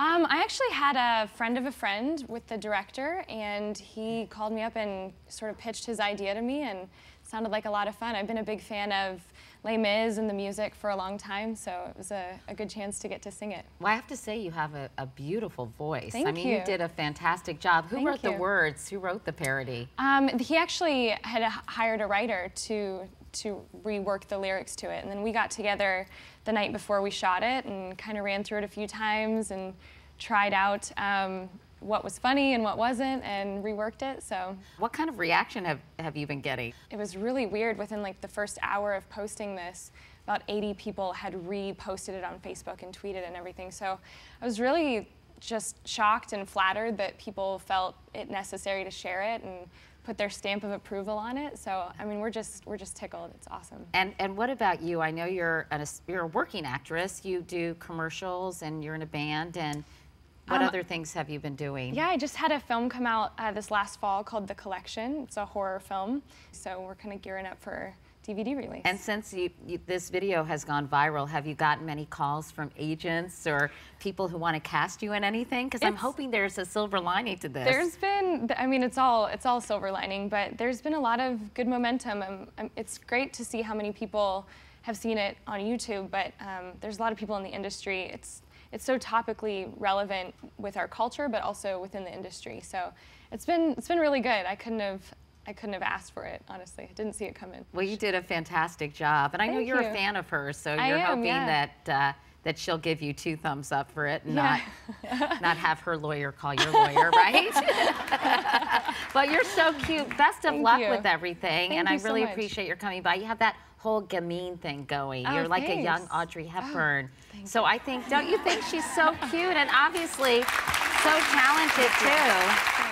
Um, I actually had a friend of a friend with the director, and he called me up and sort of pitched his idea to me, and it sounded like a lot of fun. I've been a big fan of Les Mis and the music for a long time, so it was a, a good chance to get to sing it. Well, I have to say you have a, a beautiful voice. Thank I mean, you. you did a fantastic job. Who Thank wrote the words? Who wrote the parody? Um, he actually had hired a writer to to rework the lyrics to it, and then we got together the night before we shot it and kind of ran through it a few times and tried out um, what was funny and what wasn't, and reworked it. So What kind of reaction have, have you been getting? it was really weird. Within like the first hour of posting this, about 80 people had reposted it on Facebook and tweeted and everything. So I was really just shocked and flattered that people felt it necessary to share it and put their stamp of approval on it. So I mean, we're just we're just tickled. It's awesome. And and what about you? I know you're an, you're a working actress. You do commercials and you're in a band. And what Um, other things have you been doing? Yeah, I just had a film come out uh, this last fall called The Collection. It's a horror film. So we're kind of gearing up for DVD release. And since you, you, this video has gone viral, have you gotten many calls from agents or people who want to cast you in anything? Because I'm hoping there's a silver lining to this. There's been, I mean, it's all it's all silver lining, but there's been a lot of good momentum. Um, um, it's great to see how many people have seen it on YouTube, but um, there's a lot of people in the industry. It's it's so topically relevant with our culture, but also within the industry. So it's been it's been really good. I couldn't have I couldn't have asked for it honestly. I didn't see it coming. Well, you did a fantastic job, and I know you're a fan of hers, so I you're am, hoping yeah. that uh, that she'll give you two thumbs up for it, and Yeah. not not have her lawyer call your lawyer, right? but you're so cute. Best of Thank luck you. with everything, Thank and I you so really much. appreciate your coming by. You have that whole gamine thing going. Oh, you're like a young. Audrey Hepburn. thank so I think, don't you think she's so cute and obviously so talented too?